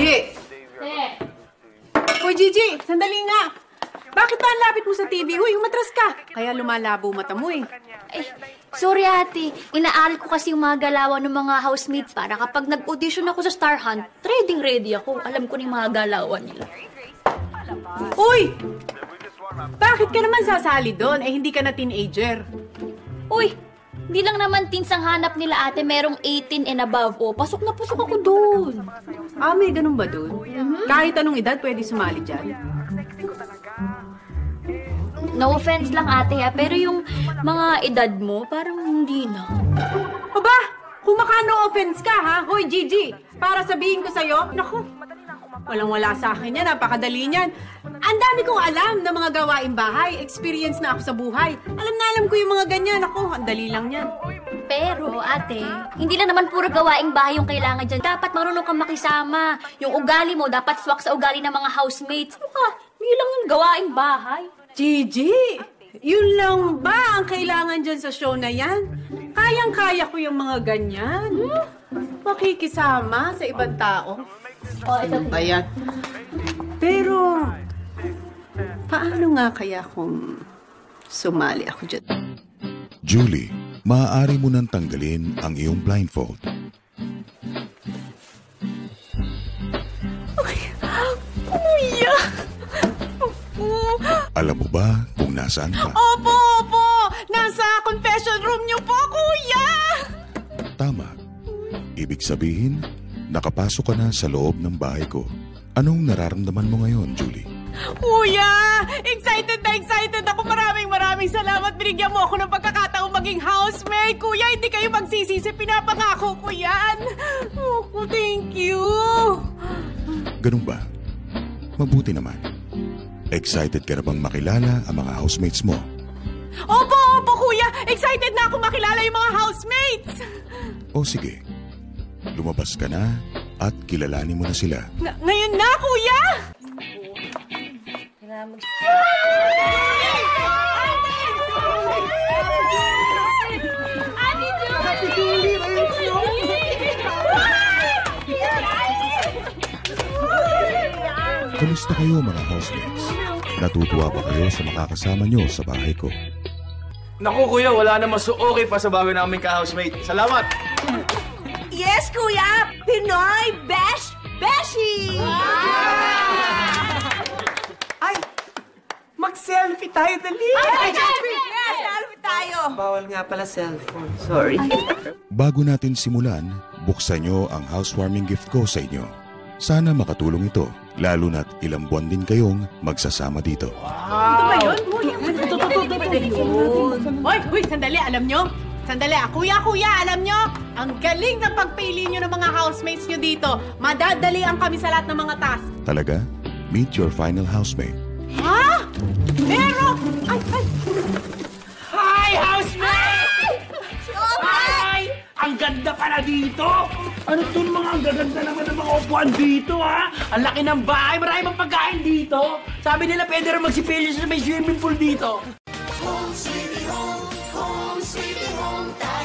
Gigi! Eh. Hoy, Gigi! Sandali nga! Bakit ba ang mo sa TV? Uy, umatras ka! Kaya lumalabo mata mo eh. Ay, sorry ate. Inaaral ko kasi yung mga galawan ng mga housemates para kapag nag-audition ako sa Star Hunt, trading ready ako. Alam ko na mga galawan nila. Uy! Bakit ka naman sasali doon? Eh, hindi ka na teenager. Uy, hindi lang naman teens ang hanap nila ate, merong 18 and above. O, pasok na pasok ako doon. Ah, may ganun ba doon? Kahit anong edad, pwede sumali dyan. No offense lang ate ha, pero yung mga edad mo, parang hindi na. Aba, kung maka no offense ka ha, hoy Gigi, para sabihin ko sa'yo, naku, walang-wala sa akin yan, napakadali niyan. Ang dami kong alam na mga gawaing bahay, experience na ako sa buhay. Alam na alam ko yung mga ganyan, ako, ang dali lang yan. Pero ate, hindi lang naman puro gawaing bahay yung kailangan dyan. Dapat marunong kang makisama. Yung ugali mo, dapat swak sa ugali ng mga housemates. Ano ka? Hindi lang yung gawaing bahay. Gigi, yun lang ba ang kailangan dyan sa show na yan? Kayang-kaya ko yung mga ganyan. Makikisama sa ibang tao. O, ito. Pero, paano nga kaya kung sumali ako dyan? Julie, maaari mo nang tanggalin ang iyong blindfold. Kuya! Alam mo ba kung nasaan ka? Opo, opo! Nasa confession room niyo po, kuya! Tama. Ibig sabihin, nakapasok ka na sa loob ng bahay ko. Anong nararamdaman mo ngayon, Julie? Kuya! Excited na excited ako! Maraming maraming salamat! Binigyan mo ako ng pagkakataong maging housemate! Kuya, hindi kayo magsisisi! Pinapangako ko yan! Oh, thank you! Ganun ba? Mabuti naman. Excited ka na bang makilala ang mga housemates mo? Opo, opo, kuya! Excited na ako makilala yung mga housemates! O sige, lumabas ka na at kilalanin mo na sila. Ng- ngayon na, kuya! Kamusta kayo mga housemates? Natutuwa ba kayo sa makakasama nyo sa bahay ko? Naku kuya, wala na mas okay pa sa bago namin ka-housemate. Salamat! Yes, Kuya! Pinoy Besh Beshi! Ay! Mag-selfie tayo, dali! Yes, selfie tayo! Bawal nga pala cellphone. Sorry. Bago natin simulan, buksan nyo ang housewarming gift ko sa inyo. Sana makatulong ito, lalo na't ilang buwan din kayong magsasama dito. Ito ba yun? Uy, ito, ito, ito, ito, ito, Hoy, hoy, sandali, alam nyo? Sandali, ah, kuya, kuya, alam nyo? Ang galing ng pagpili nyo ng mga housemates nyo dito. Madadali ang kami sa lahat ng mga task. Talaga? Meet your final housemate. Ha? Pero, ay, ay, Hi, housemate! Hi! Ang ganda pala dito! Ano to mga ang gaganda naman ng mga upuan dito, ha? Ang laki ng bahay, marami pang pagkain dito. Sabi nila pwede rin magsipilyo sa may swimming pool dito. sweet home time.